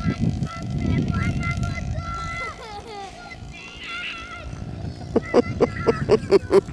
Ha ha ha ha ha!